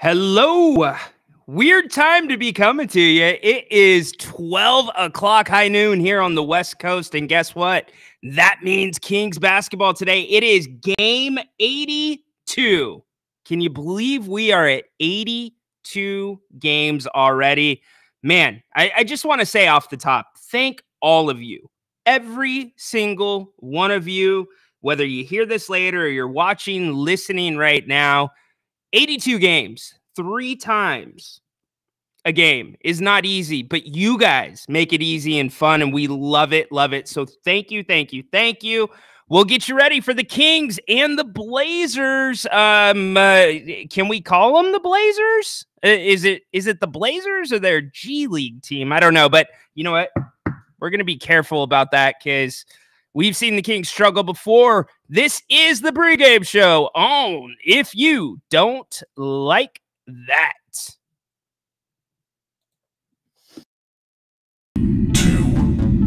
Hello. Weird time to be coming to you. It is 12 o'clock high noon here on the West Coast. And guess what? That means Kings basketball today. It is game 82. Can you believe we are at 82 games already? Man, I, I just want to say off the top, thank all of you, every single one of you, whether you hear this later or you're watching, listening right now. 82 games, three times a game is not easy, but you guys make it easy and fun, and we love it, love it. So thank you, thank you, thank you. We'll get you ready for the Kings and the Blazers. Um, uh, can we call them the Blazers? Is it is it the Blazers or their G League team? I don't know, but you know what? We're gonna be careful about that because we've seen the Kings struggle before. This is the pregame show on. If you don't like that. Two,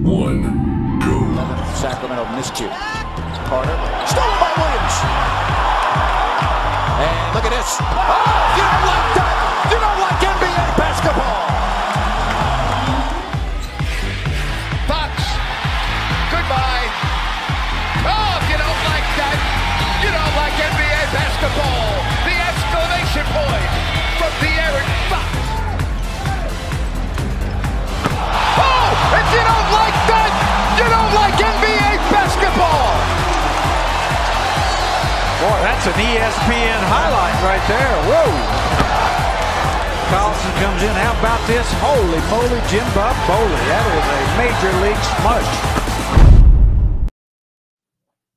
one, go. Sacramento miscue. Carter. Stolen by Williams. And look at this. Oh, you don't Boy, that's an ESPN highlight right there. Whoa. Carlson comes in. How about this? Holy moly, Jim Bob Bowley. That was a major league smush.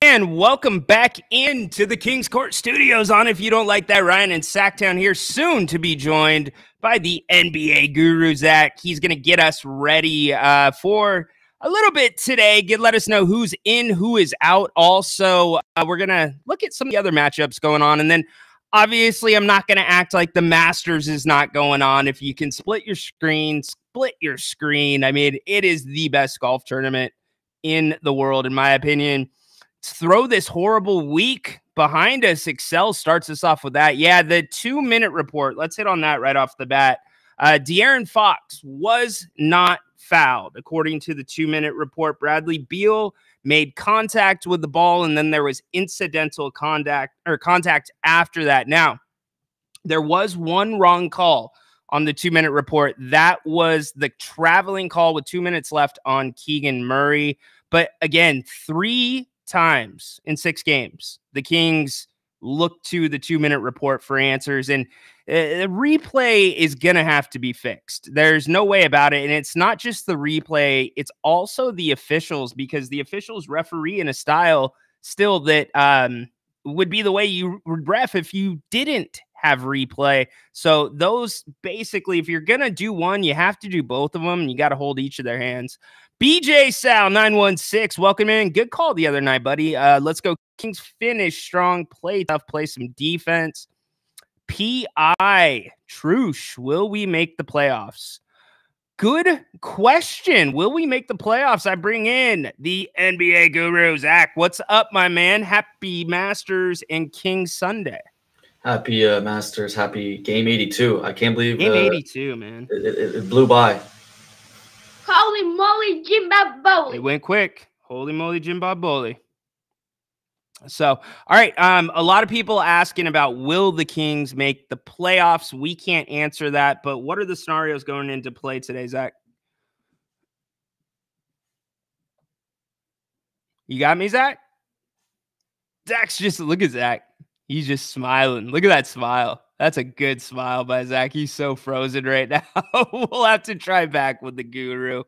And welcome back into the Kings Court Studios on If You Don't Like That, Ryan and Sacktown here, soon to be joined by the NBA guru, Zach. He's going to get us ready uh, for a little bit today. Get let us know who's in, who is out. Also, uh, we're to look at some of the other matchups going on. And then obviously, I'm not to act like the Masters is not going on. If you can split your screen, split your screen. I mean, it is the best golf tournament in the world, in my opinion throw this horrible week behind us. Excel starts us off with that. Yeah, the two minute report. Let's hit on that right off the bat. Uh, De'Aaron Fox was not fouled, according to the two minute report. Bradley Beal made contact with the ball, and then there was incidental contact or contact after that. Now, there was one wrong call on the two minute report. That was the traveling call with two minutes left on Keegan Murray. But again, three times in six games, the Kings look to the two minute report for answers. And uh, the replay is going to have to be fixed. There's no way about it. And it's not just the replay, it's also the officials because the officials referee in a style still that um, would be the way you would ref if you didn't have replay. So those basically, if you're gonna do one, you have to do both of them, and you got to hold each of their hands. BJ Sal 916, welcome in. Good call the other night, buddy. Uh, let's go. Kings finish strong, play tough, play some defense. PI Trush, will we make the playoffs? Good question. Will we make the playoffs? I bring in the NBA guru, Zach. What's up, my man? Happy Masters and King Sunday. Happy uh, Masters, happy Game 82. I can't believe Game uh, 82, man. It, it, it blew by. Holy moly, Jim Bob Bowley. It went quick. Holy moly, Jim Bob Bowley. So, all right. Um, a lot of people asking about will the Kings make the playoffs? We can't answer that, but what are the scenarios going into play today, Zach? You got me, Zach? Zach's just look at Zach. He's just smiling. Look at that smile. That's a good smile by Zach. He's so frozen right now. we'll have to try back with the guru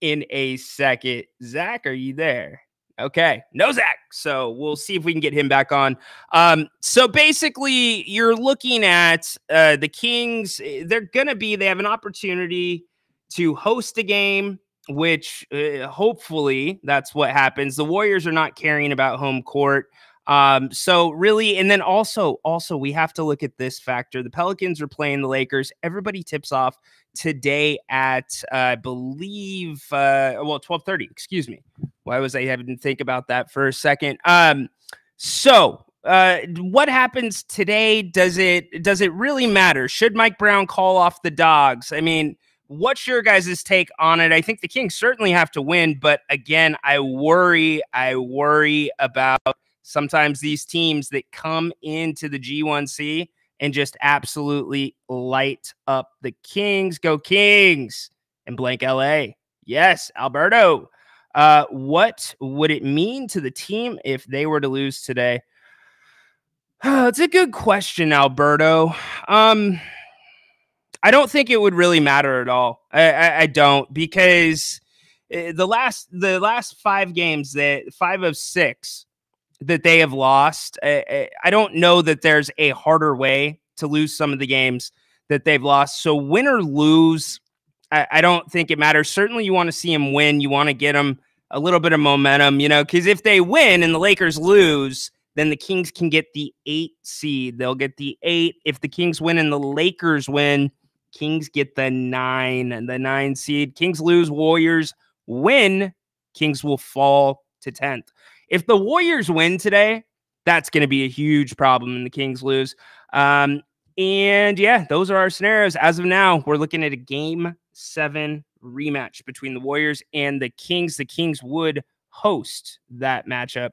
in a second. Zach, are you there? Okay, no Zach. So we'll see if we can get him back on. Um, so basically, you're looking at uh, the Kings. eh, They're gonna be. They have an opportunity to host a game, which uh, hopefully that's what happens. The Warriors are not caring about home court. Um, so really, and then also, also we have to look at this factor. The Pelicans are playing the Lakers. Everybody tips off today at uh, I believe uh well 12:30, excuse me. Why was I having to think about that for a second? Um, so Uh, what happens today? Does it does it really matter? Should Mike Brown call off the dogs? I mean, what's your guys' take on it? I think the Kings certainly have to win, but again, I worry, I worry about sometimes these teams that come into the G1C and just absolutely light up the Kings. Go Kings and blank LA. Yes, Alberto. Uh, what would it mean to the team if they were to lose today? it's a good question, Alberto. Um, I don't think it would really matter at all. I, I, I don't because eh, the last the last five games that five of six that they have lost, I, I don't know that there's a harder way to lose some of the games that they've lost. So win or lose, I, I don't think it matters. Certainly, you want to see them win. You want to get them a little bit of momentum, you know, because if they win and the Lakers lose then the Kings can get the eight seed. They'll get the eight. If the Kings win and the Lakers win, Kings get the nine and the nine seed. Kings lose, Warriors win, Kings will fall to 10th. If the Warriors win today, that's going to be a huge problem and the Kings lose. Um, and yeah, those are our scenarios. As of now, we're looking at a game seven rematch between the Warriors and the Kings. The Kings would host that matchup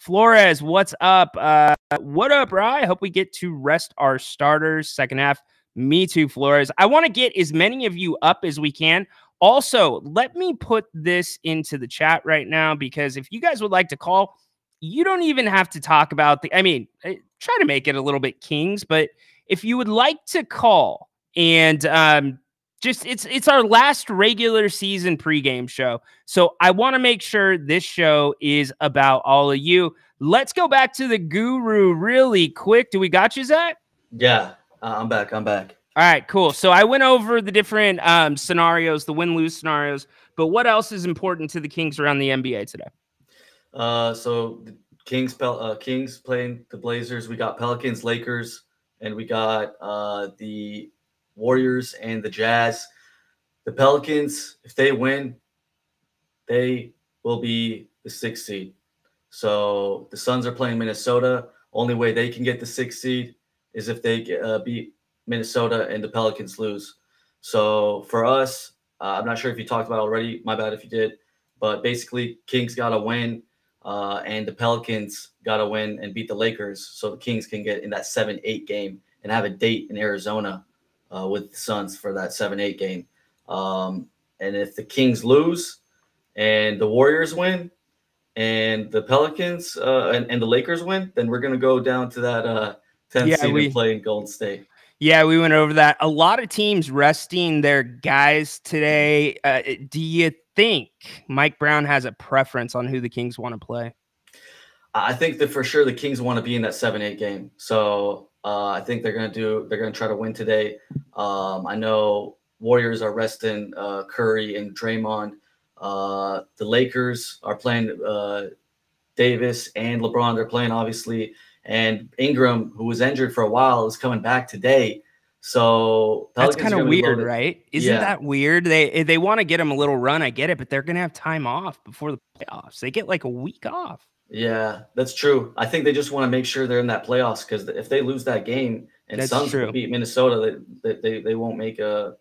Flores, what's up? Uh, what up, Rye? I hope we get to rest our starters second half. Me too, Flores. I want to get as many of you up as we can. Also, let me put this into the chat right now because if you guys would like to call, you don't even have to talk about the. I mean, eh, try to make it a little bit Kings, but if you would like to call and um, just it's it's our last regular season pregame show. So I want to make sure this show is about all of you. Let's go back to the guru really quick. Do we got you, Zach? Yeah, uh, I'm back. I'm back. All right, cool. So I went over the different um, scenarios, the win lose scenarios. But what else is important to the Kings around the NBA today? Uh, so the Kings, uh, Kings playing the Blazers. We got Pelicans, Lakers, and we got uh, the Warriors and the Jazz. The Pelicans, if they win, they will be the sixth seed. So the Suns are playing Minnesota. Only way they can get the sixth seed is if they uh, beat Minnesota and the Pelicans lose. So for us, uh, I'm not sure if you talked about already. My bad if you did. But basically, Kings got to win, uh, and the Pelicans got to win and beat the Lakers, so the Kings can get in that seven-eight game and have a date in Arizona uh, with the Suns for that seven eight game. Um, and if the Kings lose and the Warriors win and the Pelicans uh, and, and the Lakers win, then we're gonna go down to that 10th yeah, we, and play in Golden State. Yeah, we went over that. A lot of teams resting their guys today. Uh, do you think Mike Brown has a preference on who the Kings want to play? I think that for sure the Kings want to be in that seven eight game. So uh, I think they're gonna do. They're gonna try to win today. Um, I know Warriors are resting uh, Curry and Draymond. Uh, the Lakers are playing uh, Davis and LeBron. They're playing obviously, and Ingram, who was injured for a while, is coming back today. So Pelicans that's kind of weird, right? Isn't yeah. that weird? They they want to get him a little run. I get it, but they're gonna have time off before the playoffs. They get like a week off. Yeah, that's true. I think they just want to make sure they're in that playoffs because if they lose that game and that's Suns true. beat Minnesota, they, they they won't make a.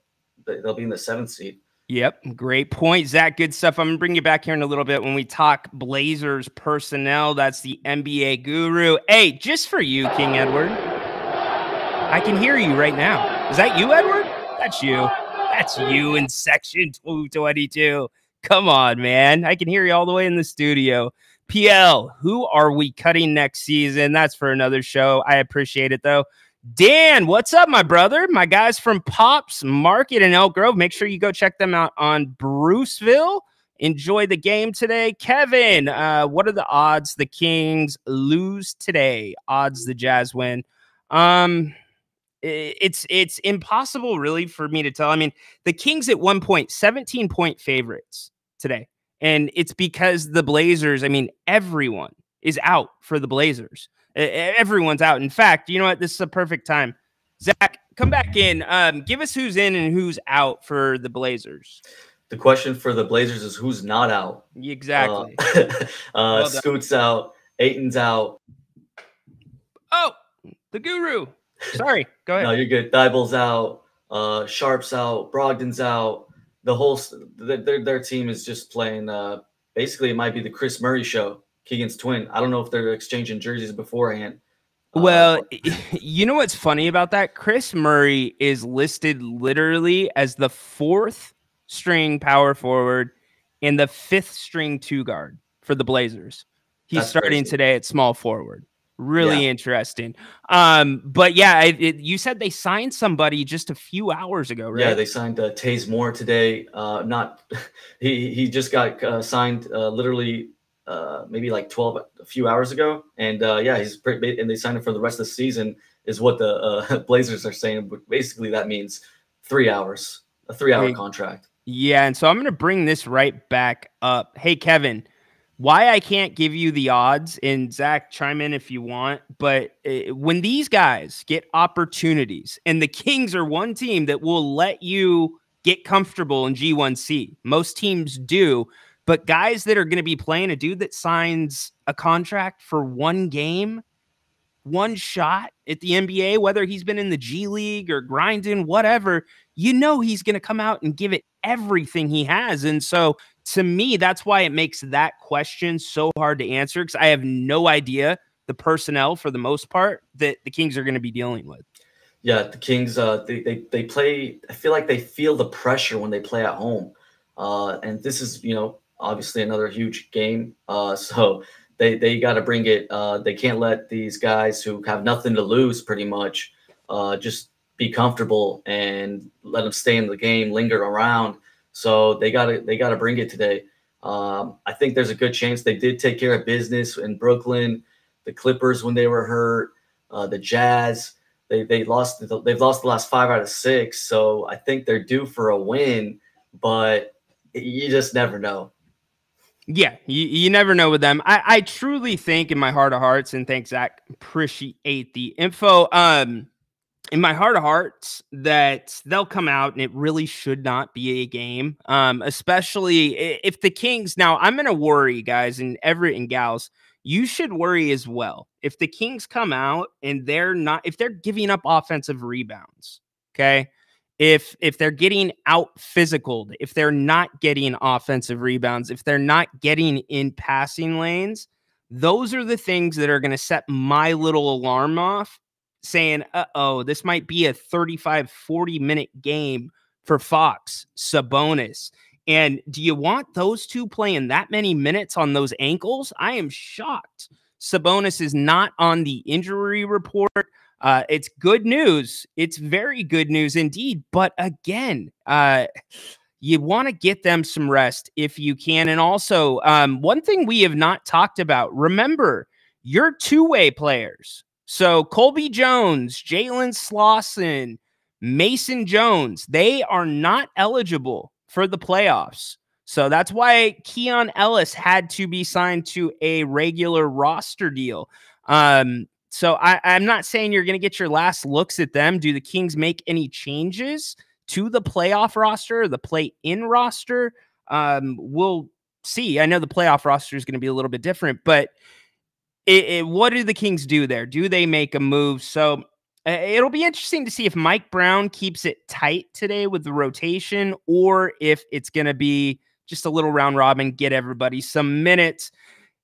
They'll be in the seventh seed. Yep, great point, Zach. Good stuff. I'm gonna bring you back here in a little bit when we talk Blazers personnel. That's the NBA guru. Hey, just for you, King Edward. I can hear you right now. Is that you, Edward? That's you. That's you in section 222. Come on, man. I can hear you all the way in the studio. PL, who are we cutting next season? That's for another show. I appreciate it though. Dan, what's up, my brother? My guys from Pops Market in Elk Grove. Make sure you go check them out on Bruceville. Enjoy the game today. Kevin, uh, what are the odds the Kings lose today? Odds the Jazz win. Um, it's it's impossible really for me to tell. I mean, the Kings at one point 17 point favorites today. And it's because the Blazers, I mean, everyone is out for the Blazers. Everyone's out. In fact, you know what? This is a perfect time. Zach, come back in. Um, give us who's in and who's out for the Blazers. The question for the Blazers is who's not out. Exactly. Uh, uh, well Scoot's out. Ayton's out. Oh, the guru. Sorry, go ahead. No, you're good. Thybulle's out. Uh, Sharpe's out. Brogdon's out. The whole their their, their team is just playing. Uh, basically, it might be the Kris Murray show. Keegan's twin. I don't know if they're exchanging jerseys beforehand. Uh, Well, you know what's funny about that? Kris Murray is listed literally as the fourth string power forward and the fifth string two guard for the Blazers. He's starting crazy. today at small forward. Really Yeah. interesting. Um, but yeah, I, it, you said they signed somebody just a few hours ago, right? Yeah, they signed uh, Taze Moore today. Uh, not he he just got uh, signed uh, literally uh, maybe like twelve a few hours ago, and uh, yeah, he's pretty, and they signed him for the rest of the season. Is what the uh, Blazers are saying. But basically, that means three hours, a three-hour Hey, contract. Yeah, and so I'm going to bring this right back up. Hey, Kevin, why I can't give you the odds, and Zach, chime in if you want, but uh, when these guys get opportunities, and the Kings are one team that will let you get comfortable in G1C, most teams do, but guys that are going to be playing a dude that signs a contract for one game, one shot at the NBA, whether he's been in the G League or grinding, whatever, you know he's going to come out and give it everything he has. And so to me, that's why it makes that question so hard to answer because I have no idea the personnel for the most part that the Kings are going to be dealing with. Yeah, the Kings. Uh, they, they they play. I feel like they feel the pressure when they play at home, uh, and this is you know obviously another huge game. Uh, so they they got to bring it. Uh, they can't let these guys who have nothing to lose, pretty much, uh, just be comfortable and let them stay in the game, linger around. So they got to they got to bring it today. Um, I think there's a good chance they did take care of business in Brooklyn, the Clippers when they were hurt, uh, the Jazz they they lost they've lost the last five out of six so i think they're due for a win but you just never know Yeah, you, you never know with them. I, I truly think in my heart of hearts, and thanks, Zach, appreciate the info. Um, in my heart of hearts, that they'll come out and it really should not be a game. Um, especially if the Kings now I'm gonna worry, guys, and Everett and gals, you should worry as well. If the Kings come out and they're not if they're giving up offensive rebounds, okay if if they're getting out physical, if they're not getting offensive rebounds, if they're not getting in passing lanes, those are the things that are going to set my little alarm off saying, "Uh-oh, this might be a 35 40 minute game for Fox, Sabonis." And do you want those two playing that many minutes on those ankles? I am shocked. Sabonis is not on the injury report. Uh, it's good news. It's very good news indeed. But again, uh, you want to get them some rest if you can. And also, um, one thing we have not talked about remember, your two way players. So Colby Jones, Jalen Slawson, Mason Jones, they are not eligible for the playoffs. So that's why Keon Ellis had to be signed to a regular roster deal. Um, so I, I'm not saying you're going to get your last looks at them. Do the Kings make any changes to the playoff roster, the play in roster? Um, we'll see. I know the playoff roster is going to be a little bit different, but it, it, what do the Kings do there? Do they make a move? So it'll be interesting to see if Mike Brown keeps it tight today with the rotation or if it's going to be just a little round robin, get everybody some minutes.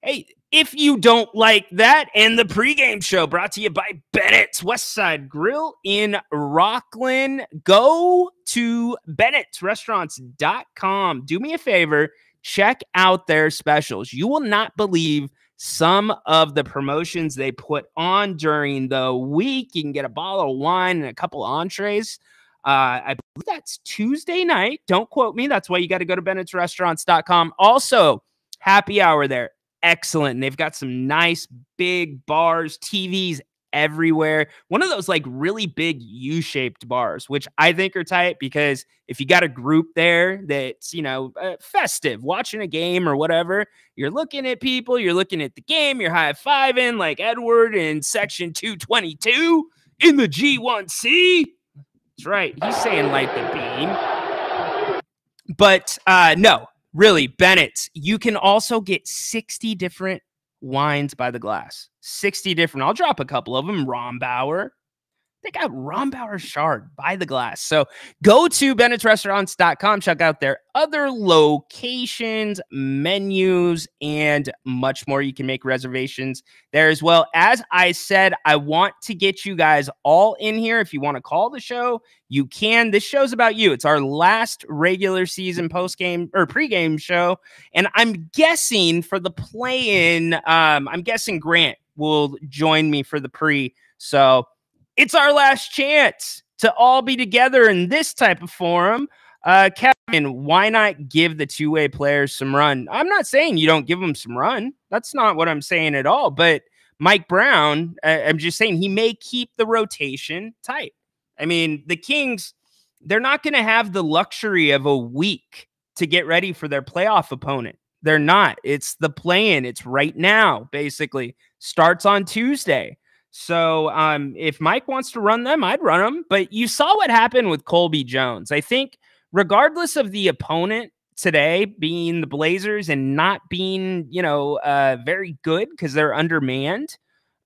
Hey, if you don't like that, and the pregame show brought to you by Bennett's West Side Grill in Rocklin, go to Bennett'sRestaurants.com. Do me a favor, check out their specials. You will not believe some of the promotions they put on during the week. You can get a bottle of wine and a couple entrees. Uh, I believe that's Tuesday night. Don't quote me. That's why you got to go to Bennett'sRestaurants.com. Also, happy hour there. Excellent. And they've got some nice big bars, TVs everywhere. One of those like really big U shaped bars, which I think are tight because if you got a group there that's, you know, uh, festive, watching a game or whatever, you're looking at people, you're looking at the game, you're high fiving like Edward in section 222 in the G1C. That's right. He's saying light the beam. But uh, no, really, Bennett, you can also get 60 different wines by the glass. 60 different. I'll drop a couple of them. Rombauer, they got Rombauer Chard by the glass. So go to Bennett'sRestaurants.com, check out their other locations, menus, and much more. You can make reservations there as well. As I said, I want to get you guys all in here. If you want to call the show, you can. This show's about you. It's our last regular season post game or pregame show. And I'm guessing for the play in, um, I'm guessing Grant will join me for the pre. So it's our last chance to all be together in this type of forum. Uh, Kevin, why not give the two way players some run? I'm not saying you don't give them some run. That's not what I'm saying at all. But Mike Brown, I'm just saying he may keep the rotation tight. I mean, the Kings, they're not going to have the luxury of a week to get ready for their playoff opponent. They're not. It's the play in. It's right now, basically. Starts on Tuesday. So um, if Mike wants to run them, I'd run them. But you saw what happened with Colby Jones. I think, regardless of the opponent today being the Blazers and not being, you know, uh, very good because they're undermanned,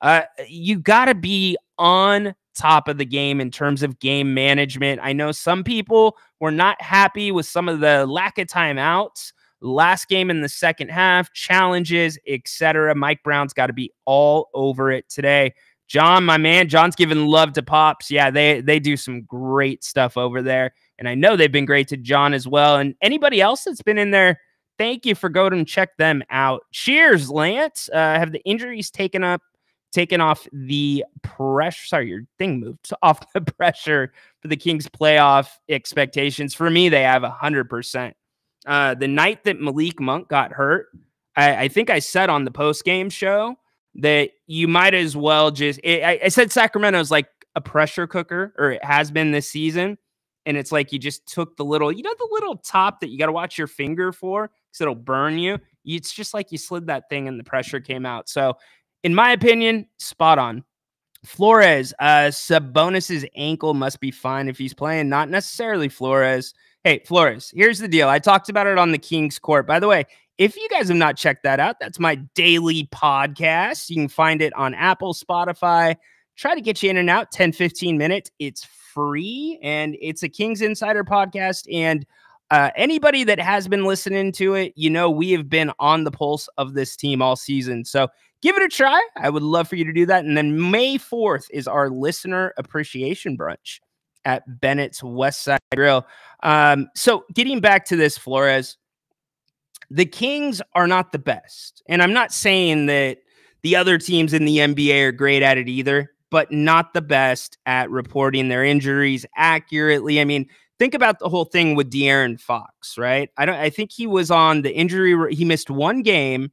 uh, you got to be on top of the game in terms of game management. I know some people were not happy with some of the lack of timeouts last game in the second half, challenges, etc. Mike Brown's got to be all over it today. John, my man, John's giving love to Pops. Yeah, they they do some great stuff over there, and I know they've been great to John as well. And anybody else that's been in there, thank you for going and check them out. Cheers, Lance. Uh, have the injuries taken up, taken off the pressure? Sorry, your thing moved off the pressure for the Kings' playoff expectations. For me, they have hundred percent. Uh, the night that Malik Monk got hurt, I, I think I said on the post game show that you might as well just. It, I, I said Sacramento is like a pressure cooker, or it has been this season. And it's like you just took the little, you know, the little top that you got to watch your finger for because it'll burn you. It's just like you slid that thing and the pressure came out. So, in my opinion, spot on. Flores, uh, Sabonis's ankle must be fine if he's playing, not necessarily Flores. Hey, Flores, here's the deal. I talked about it on the King's Court. By the way, if you guys have not checked that out, that's my daily podcast. You can find it on Apple, Spotify. Try to get you in and out 10, 15 minutes. It's free and it's a Kings Insider podcast. And uh, anybody that has been listening to it, you know, we have been on the pulse of this team all season. So give it a try. I would love for you to do that. And then May 4th is our listener appreciation brunch at Bennett's West Side Grill. Um, so getting back to this, Flores, the Kings are not the best. And I'm not saying that the other teams in the NBA are great at it either, but not the best at reporting their injuries accurately. I mean, think about the whole thing with De'Aaron Fox, right? I don't I think he was on the injury he missed one game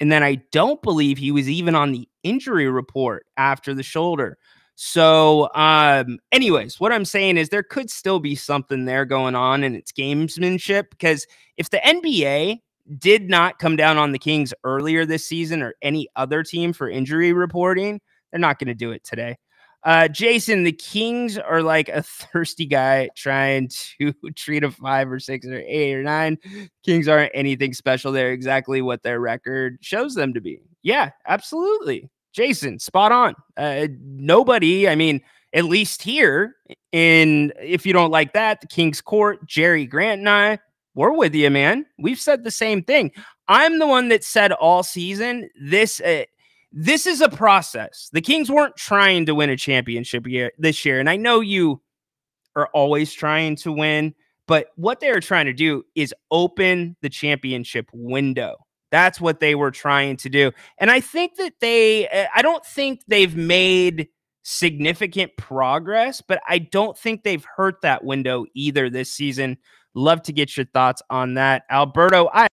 and then I don't believe he was even on the injury report after the shoulder. So, um, anyways, what I'm saying is there could still be something there going on in its gamesmanship because if the NBA did not come down on the Kings earlier this season or any other team for injury reporting, they're not going to do it today. Uh, Jason, the Kings are like a thirsty guy trying to treat a five or six or eight or nine. Kings aren't anything special. They're exactly what their record shows them to be. Yeah, absolutely. Jason, spot on. Uh, nobody, I mean, at least here in, if you don't like that, the King's Court, Jerry Grant and I, we're with you, man. We've said the same thing. I'm the one that said all season this. Uh, this is a process. The Kings weren't trying to win a championship year this year, and I know you are always trying to win, but what they are trying to do is open the championship window. That's what they were trying to do. And I think that they, eh, I don't think they've made significant progress, but I don't think they've hurt that window either this season. Love to get your thoughts on that. Alberto, I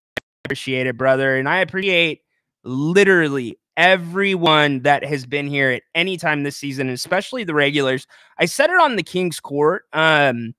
appreciate it, brother. And I appreciate literally everyone that has been here at any time this season, especially the regulars. I said it on the King's Court. Um,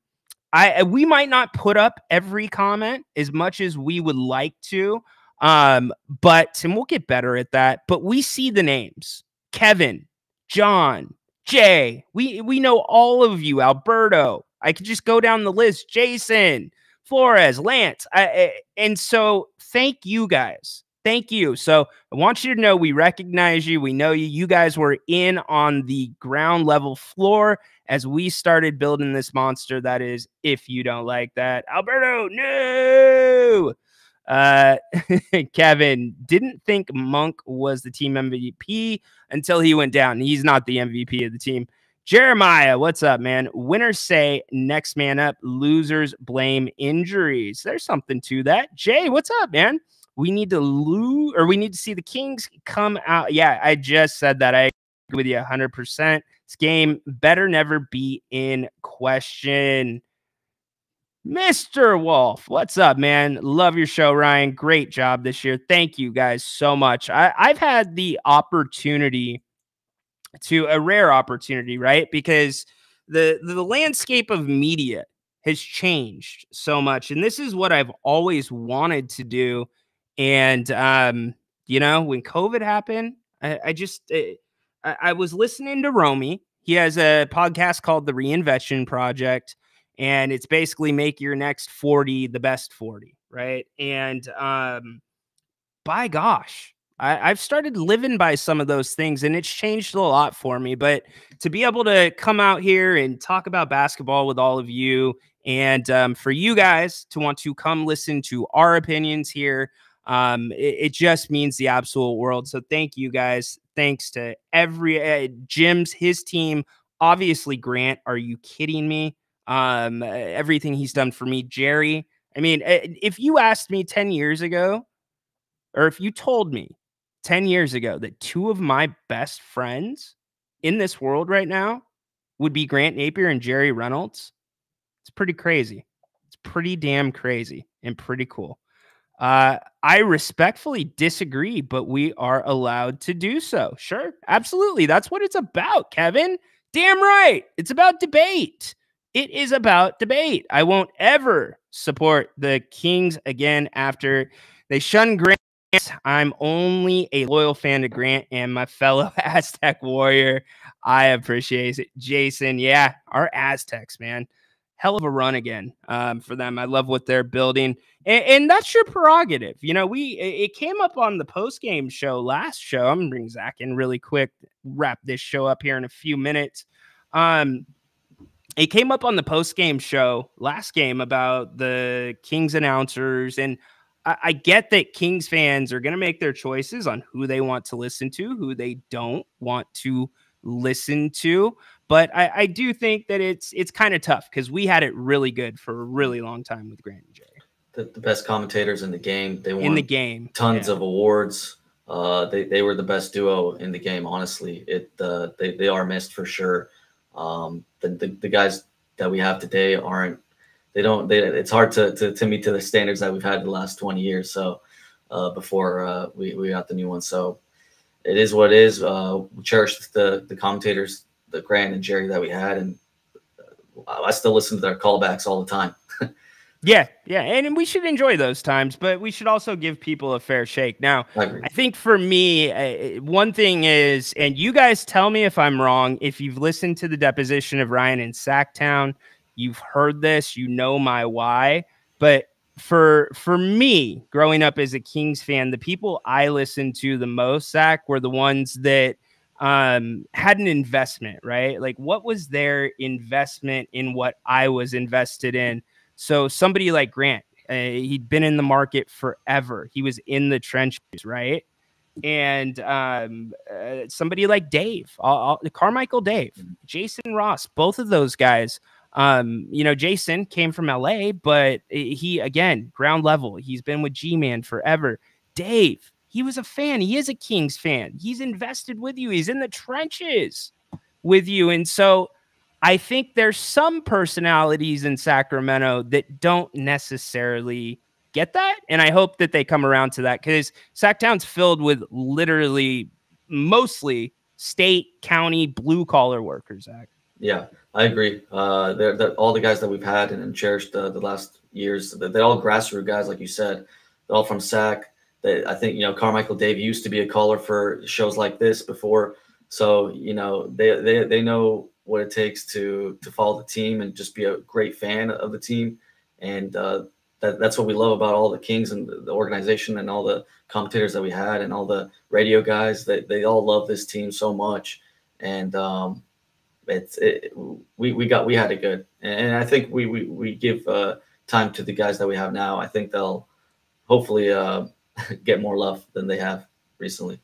I we might not put up every comment as much as we would like to. Um, but and we'll get better at that. But we see the names: Kevin, John, Jay. We we know all of you. Alberto. I could just go down the list. Jason, Flores, Lance. I, I, and so thank you guys. thank you. So I want you to know we recognize you. We know you. You guys were in on the ground level floor as we started building this monster that is if you don't like that alberto no uh kevin didn't think monk was the team mvp until he went down. He's not the mvp of the team. Jeremiah what's up man? Winners say next man up losers blame injuries. There's something to that. Jay what's up man? We need to lose or we need to see the kings come out. Yeah i just said that. I agree with you 100% this game better never be in question. Mr. Wolf, what's up, man? Love your show, Ryan. Great job this year. Thank you guys so much. I, I've had the opportunity to a rare opportunity, right? Because the the landscape of media has changed so much, and this is what I've always wanted to do. And um, you know, when COVID happened, I, I just it, I, I was listening to Romy. He has a podcast called The Reinvention Project, and it's basically make your next 40 the best 40, right? And um, by gosh, I, have started living by some of those things, and it's changed a lot for me. But to be able to come out here and talk about basketball with all of you, and um, for you guys to want to come listen to our opinions here, um, it, it, just means the absolute world. So thank you guys. Thanks to every uh, Jim's his team. Obviously, Grant. Are you kidding me? Um, everything he's done for me, Jerry. I mean, if you asked me 10 years ago, or if you told me 10 years ago that two of my best friends in this world right now would be Grant Napear and Jerry Reynolds, it's pretty crazy. It's pretty damn crazy and pretty cool. Uh, I respectfully disagree, but we are allowed to do so. Sure, absolutely. That's what it's about, Kevin. Damn right. It's about debate. It is about debate. I won't ever support the Kings again after they shun Grant. I'm only a loyal fan to Grant and my fellow Aztec warrior. I appreciate it. Jason, yeah, our Aztecs, man hell of a run again um, for them. I love what they're building, and, and, that's your prerogative. You know, we it came up on the post game show last show. I'm gonna bring Zach in really quick, wrap this show up here in a few minutes. Um, it came up on the post game show last game about the Kings announcers, and I, I get that Kings fans are gonna make their choices on who they want to listen to, who they don't want to listen to. But I, I do think that it's it's kind of tough because we had it really good for a really long time with Grant and Jerry. The, the best commentators in the game. They won in the game. Tons yeah. of awards. Uh, they, they were the best duo in the game. Honestly, it uh, they they are missed for sure. Um, the, the, the guys that we have today aren't. They don't. They, it's hard to, to to meet to the standards that we've had the last twenty years. So uh, before uh, we we got the new one. So it is what it is. Uh, we cherish the the commentators the Grant and Jerry that we had, and I still listen to their callbacks all the time. Yeah, yeah, and we should enjoy those times, but we should also give people a fair shake. Now, I, I think for me, uh, one thing is, and you guys tell me if I'm wrong. If you've listened to the deposition of Ryan in Sacktown, you've heard this, you know my why, but for for me growing up as a kings fan the people i listened to the most zach were the ones that um, had an investment, right? Like, what was their investment in what I was invested in? So, somebody like Grant, uh, he'd been in the market forever. He was in the trenches, right? And um, uh, somebody like Dave, I'll, I'll, Carmichael Dave, Jason Ross, both of those guys. Um, you know, Jason came from LA, but he again ground level. He's been with G Man forever. Dave, he was a fan. He is a Kings fan. He's invested with you. He's in the trenches with you. And so I think there's some personalities in Sacramento that don't necessarily get that. And I hope that they come around to that because Sacktown's filled with literally mostly state, county, blue collar workers, Zach. Yeah, I agree. Uh, they're, they're, all the guys that we've had and, and cherished uh, the last years, they're all grassroots guys, like you said. They're all from SAC. They, I think you know Carmichael Dave used to be a caller for shows like this before, so you know they they they know what it takes to to follow the team and just be a great fan of the team. And uh, that that's what we love about all the Kings and the, organization and all the commentators that we had and all the radio guys. They they all love this team so much, and um, it's it, we we got we had it good, and I think we we we give uh, time to the guys that we have now. I think they'll hopefully uh, get more love than they have recently.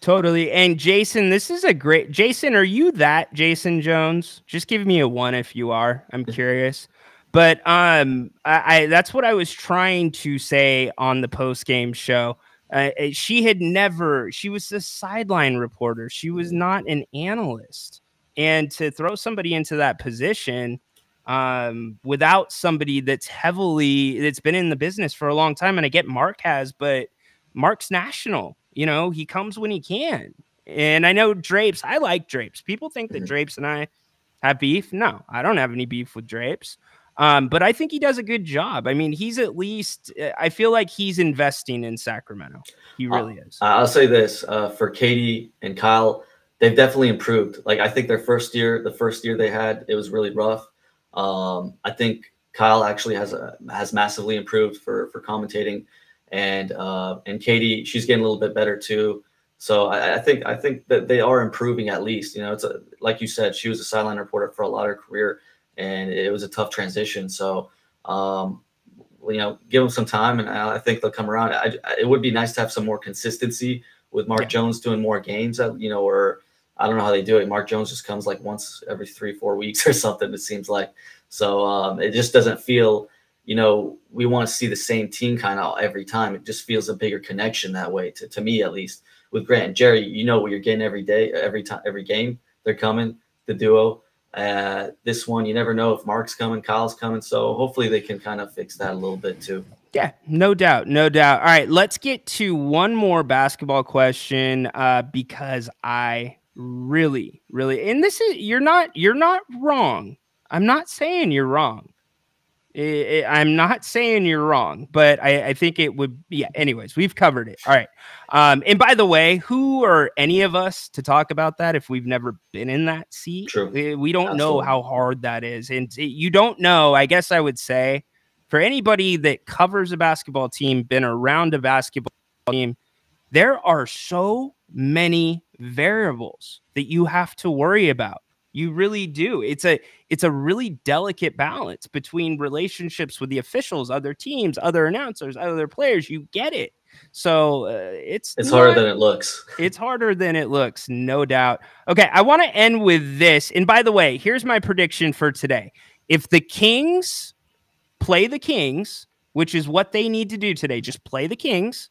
Totally. And Jason, this is a great Jason, are you that Jason Jones? Just give me a one if you are. I'm curious. But um I, I that's what I was trying to say on the post game show. Uh, she had never she was a sideline reporter. She was not an analyst. And to throw somebody into that position um without somebody that's heavily that's been in the business for a long time and I get Mark has, but Mark's national you know, he comes when he can. And I know Drapes, I like Drapes. People think that mm-hmm. Drapes and I have beef. No, I don't have any beef with Drapes. Um, but I think he does a good job. I mean, he's at least, uh, I feel like he's investing in Sacramento. He really uh, is. I'll say this uh, for Katie and Kyle, they've definitely improved. Like, I think their first year, the first year they had, it was really rough. Um, I think Kyle actually has a, has massively improved for for commentating and uh, and Katie, she's getting a little bit better too. So I, I, think I think that they are improving at least. You know, it's a, like you said, she was a sideline reporter for a lot of her career, and it was a tough transition. So um, you know, give them some time, and I think they'll come around. I, it would be nice to have some more consistency with Mark yeah. Jones doing more games. You know, or I don't know how they do it. Mark Jones just comes like once every three, four weeks or something. It seems like so. Um, it just doesn't feel you know, we want to see the same team kind of every time. It just feels a bigger connection that way, to, to me at least. With Grant and Jerry, you know what you're getting every day, every time, every game. They're coming, the duo. Uh, this one, you never know if Mark's coming, Kyle's coming. So hopefully they can kind of fix that a little bit too. Yeah, no doubt, no doubt. All right, let's get to one more basketball question uh, because I really, really, and this is you're not you're not wrong. I'm not saying you're wrong. It, I'm not saying you're wrong, but I, I, think it would. Yeah. Anyways, we've covered it. All right. Um, and by the way, who are any of us to talk about that if we've never been in that seat? True. We don't Absolutely. know how hard that is, and you don't know. I guess I would say for anybody that covers a basketball team, been around a basketball team, there are so many variables that you have to worry about. You really do. It's a it's a really delicate balance between relationships with the officials, other teams, other announcers, other players. You get it. So uh, it's it's not, harder than it looks. It's harder than it looks, no doubt. Okay, I want to end with this. And by the way, here's my prediction for today. If the Kings play the Kings, which is what they need to do today, just play the Kings,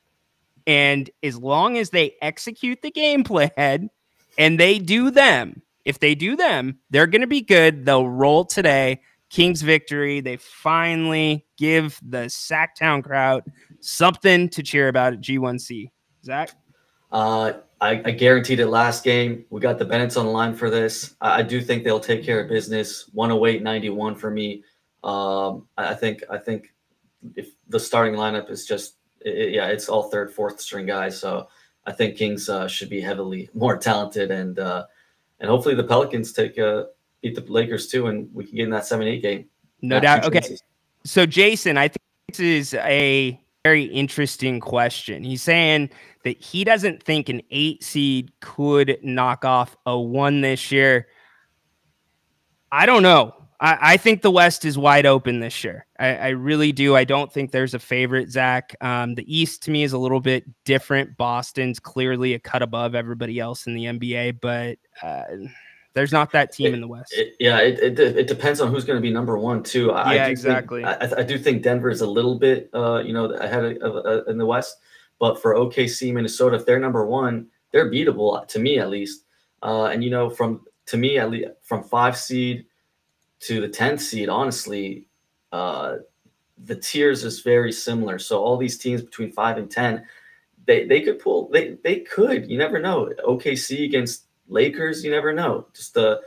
and as long as they execute the game plan and they do them, if they do them, they're going to be good. They'll roll today. Kings victory. They finally give the Sacktown crowd something to cheer about at G1C. Zach? Uh, I, I, guaranteed it last game. We got the Bennett's on the line for this. I, I do think they'll take care of business. 108 91 for me. Um, I, I think I think if the starting lineup is just it, yeah, it's all third, fourth string guys. So I think Kings uh, should be heavily more talented and uh, and hopefully the Pelicans take uh, beat the Lakers too, and we can get in that seven eight game. No doubt. Okay, so Jason, I think this is a very interesting question. He's saying that he doesn't think an eight seed could knock off a one this year. I don't know. I, I think the West is wide open this year. I, I, really do. I don't think there's a favorite, Zach. Um, the East to me is a little bit different. Boston's clearly a cut above everybody else in the NBA, but uh, there's not that team it, in the West. It, yeah, it, it, it, depends on who's going to be number one too. I, yeah, I exactly. Think, I, I, do think Denver is a little bit, uh, you know, ahead of, of uh, in the West. But for OKC, Minnesota, if they're number one, they're beatable to me at least. Uh, and you know, from to me at least from five seed to the 10th seed, honestly, uh, the tiers is very similar. So all these teams between five and 10, they, they could pull, they, they could, you never know. OKC against Lakers, you never know. Just the, uh,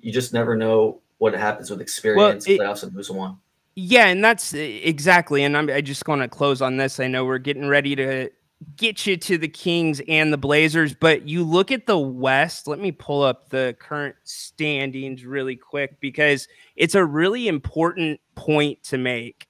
you just never know what happens with experience, well, it, playoffs, and who's won. Yeah, and that's exactly. And I'm, I just want to close on this. I know we're getting ready to get you to the Kings and the Blazers, but you look at the West. Let me pull up the current standings really quick because it's a really important point to make.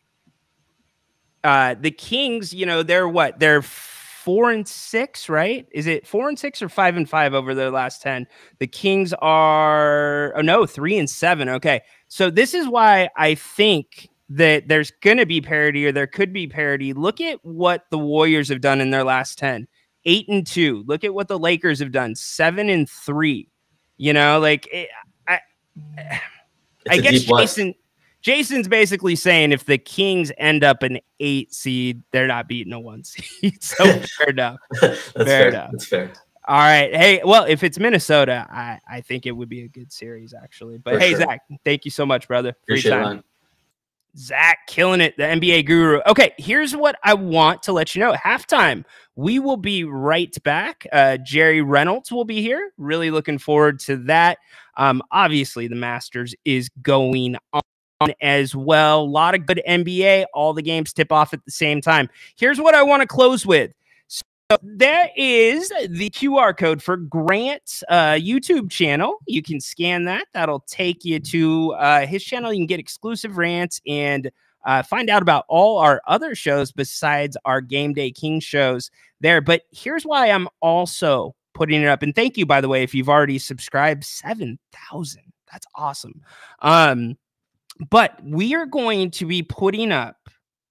Uh, the Kings, you know, they're what? They're four and six, right? Is it four and six or five and five over their last 10? The Kings are, oh no, three and seven. Okay. So this is why I think that there's going to be parity or there could be parity. Look at what the Warriors have done in their last 10 eight and two. Look at what the Lakers have done seven and three. You know, like it, I, I guess Jason. Jason's basically saying if the Kings end up an eight seed, they're not beating a one seed. so fair enough. That's fair, fair. enough. That's fair. All right. Hey, well, if it's Minnesota, I, I think it would be a good series actually. But For hey, sure. Zach, thank you so much, brother. Appreciate time. Zach killing it, the NBA guru. Okay, here's what I want to let you know. Halftime, we will be right back. Uh, Jerry Reynolds will be here. Really looking forward to that. Um, obviously, the Masters is going on as well. A lot of good NBA. All the games tip off at the same time. Here's what I want to close with. So there is the QR code for Grant's uh, YouTube channel. You can scan that. That'll take you to uh, his channel. You can get exclusive rants and uh, find out about all our other shows besides our Game Day King shows there. But here's why I'm also putting it up. And thank you, by the way, if you've already subscribed, 7,000. That's awesome. Um, but we are going to be putting up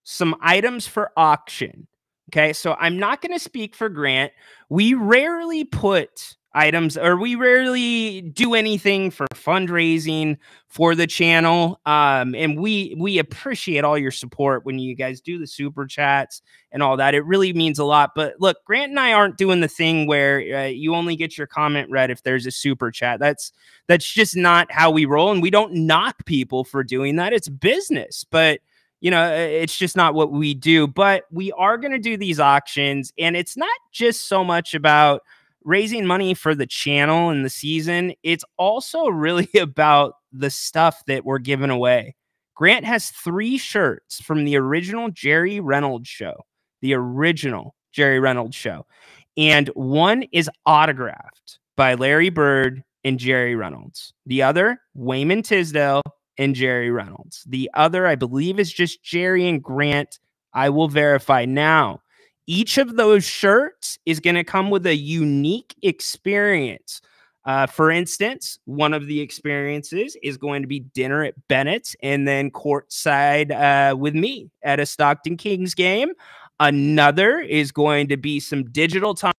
some items for auction. Okay. So I'm not going to speak for Grant. We rarely put items or we rarely do anything for fundraising for the channel um and we we appreciate all your support when you guys do the super chats and all that it really means a lot but look grant and i aren't doing the thing where uh, you only get your comment read if there's a super chat that's that's just not how we roll and we don't knock people for doing that it's business but you know, it's just not what we do. But we are going to do these auctions, and it's not just so much about raising money for the channel and the season, it's also really about the stuff that we're giving away. Grant has three shirts from the original Jerry Reynolds show, the original Jerry Reynolds show. And one is autographed by Larry Bird and Jerry Reynolds. The other, Wayman Tisdale and Jerry Reynolds. The other, I believe, is just Jerry and Grant. I will verify now. Each of those shirts is going to come with a unique experience. Uh, for instance, one of the experiences is going to be dinner at Bennett's and then courtside uh, with me at a Stockton Kings game. Another is going to be some digital time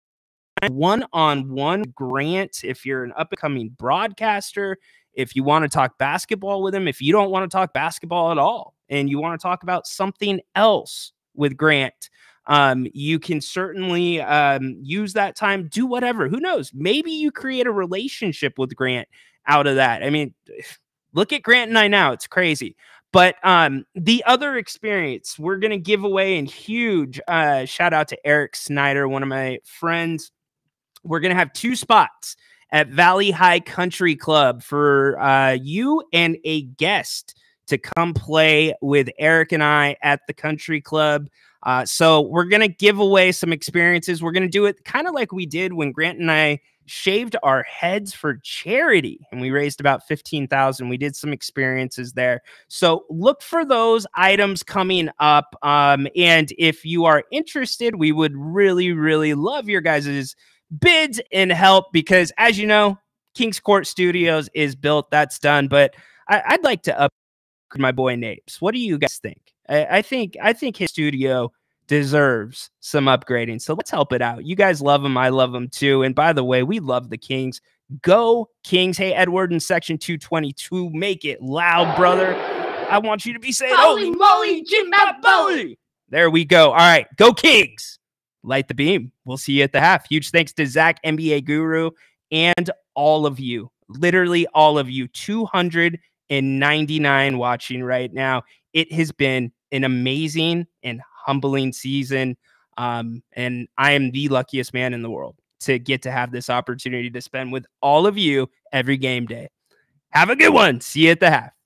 one on one grant if you're an up and coming broadcaster, if you want to talk basketball with him, if you don't want to talk basketball at all and you want to talk about something else with Grant, um, you can certainly um, use that time, do whatever. Who knows? Maybe you create a relationship with Grant out of that. I mean, look at Grant and I now. It's crazy. But um, the other experience, we're going to give away, and huge uh, shout out to Eric Snyder, one of my friends. We're going to have two spots at Valley High Country Club for uh, you and a guest to come play with Eric and I at the country club. Uh, so we're going to give away some experiences. We're going to do it kind of like we did when Grant and I shaved our heads for charity and we raised about 15,000. We did some experiences there. So look for those items coming up. Um, and if you are interested, we would really, really love your guys's bids and help because as you know, Kings Court Studios is built. That's done. But I, would like to up my boy Napes. What do you guys think? I, I think I think his studio deserves some upgrading. So let's help it out. You guys love him. I love him too. And by the way, we love the Kings. Go Kings. Hey, Edward in section 222. Make it loud, brother. I want you to be saying, Holy moly, Jim. There we go. All right. Go Kings. Light the beam. We'll see you at the half. Huge thanks to Zach, NBA Guru, and all of you. Literally all of you. 299 watching right now. It has been an amazing and humbling season. Um, and I am the luckiest man in the world to get to have this opportunity to spend with all of you every game day. Have a good one. See you at the half.